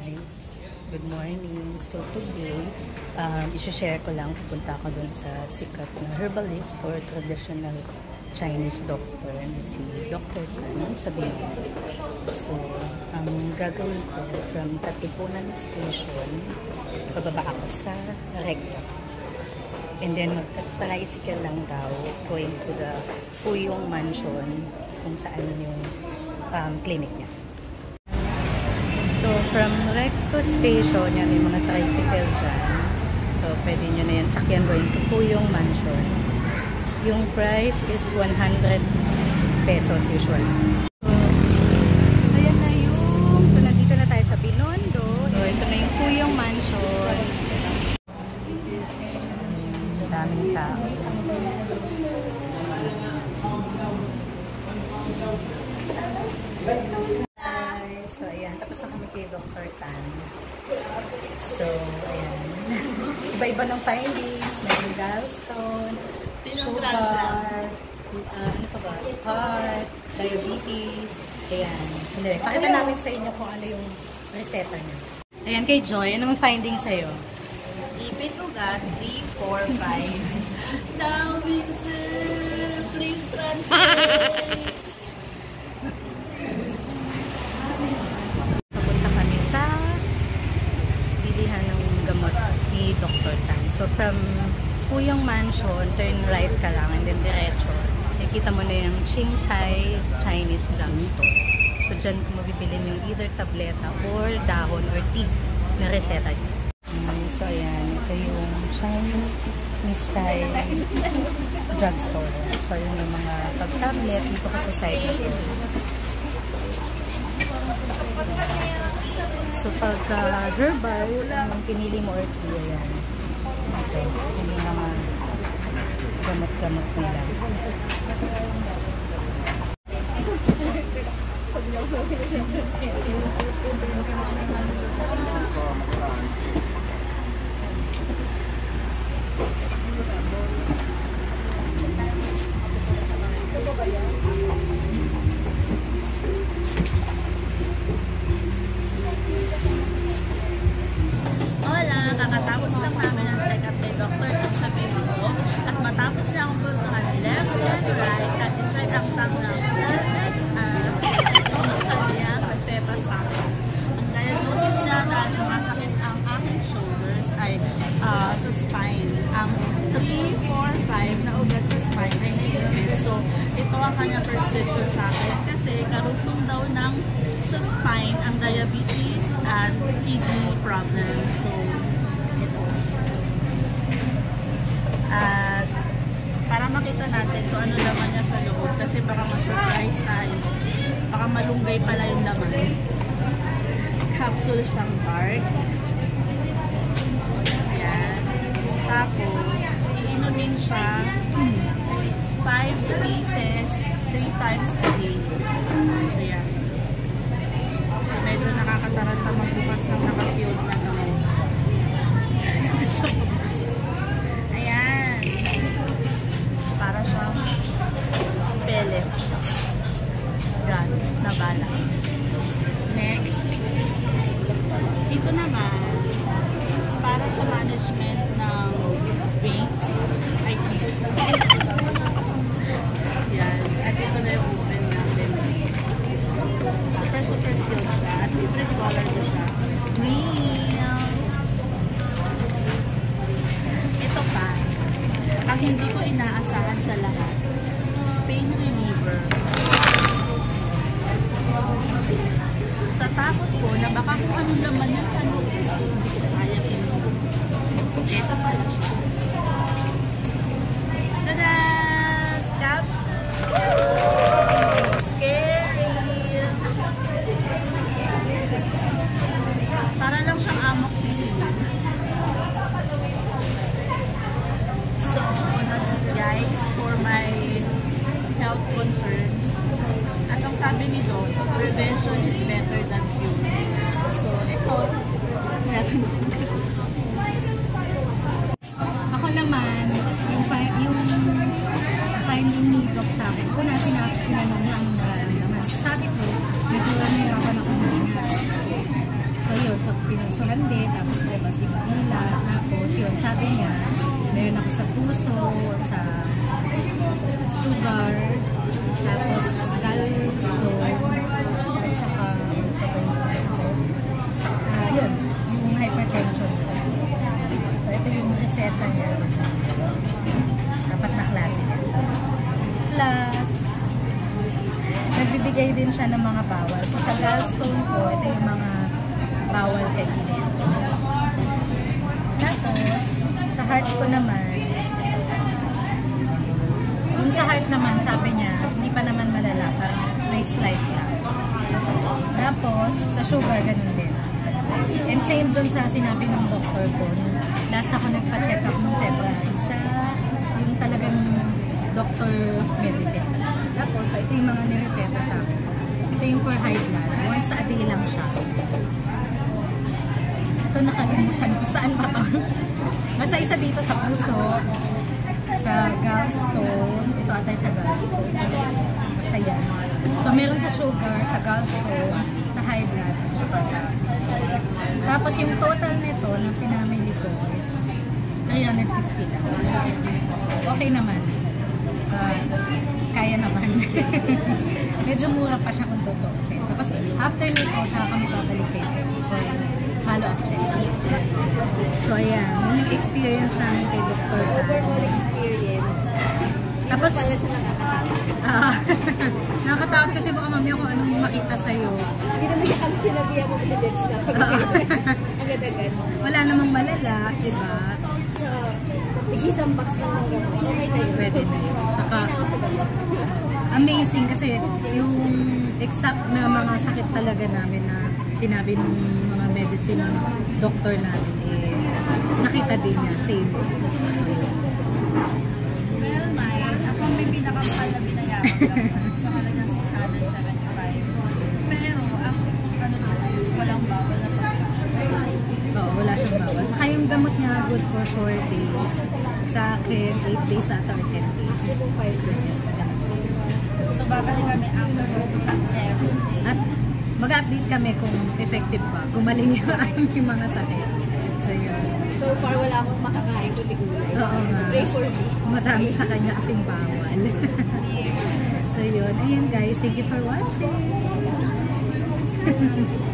Guys, good morning. So today, um, isi-share ko lang, pupunta ako dun sa sikat na herbalist or traditional Chinese doctor na si Dr. Tan sa Binoy. So, ang gagawin ko from Katipunan Station, pababa ako sa Recto. And then mag-tricycle lang daw going to the Fuyong Mansion kung saan yung um, clinic niya. From Recto Station, yan yung mga tricycle dyan. So, pwede nyo na yan sakyan going to Fuyong Mansion. Yung price is 100 pesos usually. So, ayan na yung... So, nandito na tayo sa Binondo. So, ito na yung Fuyong Mansion. Ang daming tao. Guys, so ayan, tapos na kami kay Dr. Tan. So, ayan. Iba-iba ng findings. May gallstone, sugar, uh, ano pa ba? Heart, diabetes. Ayan. Sandali. Pakita namin sa inyo kung ano yung reseta niya. Ayan, kay Joy, anong findings sa'yo? Ipit ugat, 3, 4, 5. Dami sir, please translate. Papunta kami sa bilihan ng gamot ni Dr. Tan. So, from Puyong Mansion, turn right ka lang and then diretso. Nakikita mo na yung Ching Tai Chinese Drugstore. So, dyan mo yung either tableta or dahon or tea na reseta niya. Mm, So, ayan. Ito yung Chinese Tai Drugstore. So, yun yung mga pag-tablet dito ka sa side na to. So, pag uh, herbal, ang pinili mo or tea, ayan. Ito, yung mga gamot-gamot nila. Hola, ito ang kanyang prescription sa akin kasi karugtong daw ng sa spine ang diabetes and kidney problems. So, ito. At para makita natin kung ano laman niya sa loob kasi baka ma-surprise tayo. Baka malunggay pala yung laman. Capsule siyang dark. Ayan. Tapos, iinumin siya 5 pieces 3 times inaasahan sa lahat. Pain reliever. Sa takot ko na baka kung anong laman niya sa loob, hindi ko kaya pinuha. Ito pala siya. Concerns. At ang sabi ni Doc, prevention is better than cure. So, ito, meron Ako naman, yung, yung finding ni Doc sa akin, kung na sinabi tinanong na ang nararamdaman. Sabi ko, medyo nahirapan ako huminga. So yun, so pinusok, pinusuhan din, tapos labas yung ila. Tapos yun, sabi niya, meron ako sa puso, sa sugar, tapos gallstone, at saka, ah, yun, yung hypertension ko. So, ito reseta niya. Dapat na klase niya. Plus, nagbibigay din siya ng mga bawal. So, sa gallstone ko, ito yung mga bawal kainin. Tapos, sa heart ko naman, yung sa heart naman, sabi niya, hindi pa naman malala, parang may slight lang. Tapos, sa sugar, ganun din. And same dun sa sinabi ng doktor ko, last ako nagpa-check up nung February sa yung talagang doctor medicine. Tapos, ito yung mga nireseta sa akin. Ito yung for high blood. Once a day lang siya. Ito nakalimutan ko. Saan ba to? Basta isa dito sa puso, sa gallstone. Ito atay sa gallstone. Basta yan. So, meron sa sugar, sa gallstone, sa high blood, at saka sa tapos yung total nito na pinamili ko is 350 lang. Okay naman. Ah, kaya naman. Medyo mura pa siya kung tutuusin. Tapos after nito, tsaka kami babalik kayo for follow-up check. So ayan, yun yung experience namin kay Dr. Overall experience. Tapos, Pala siya nakakatakot. ah, nakakatakot kasi baka mamaya kung anong makita sa'yo. Hindi naman siya kami sinabihan mo pinadets na kami. Agad-agad. Wala namang malala, di ba? So, tig-isang box lang ng gamot. Okay tayo. Pwede na yun. Tsaka, amazing kasi yung exact na mga sakit talaga namin na sinabi ng mga medicine doctor namin eh nakita din niya same so, yun. Well, mine, ako may pinakamahal na binayaran sa halagang 675. Pero, ang ano doon, walang bawal na pagkain. Oo, wala siyang bawal saka yung gamot niya good for 4 days sa akin 8 days ata or 10 days Kasi kung 5 days. So, babalik kami after day. at mag-update kami kung effective ba gumaling yung aming mga sakit so yun So far, wala akong makakain kundi gulay. Oo nga. Pray for me. Madami sa kanya kasing bawal. so yun. Ayun guys, thank you for watching.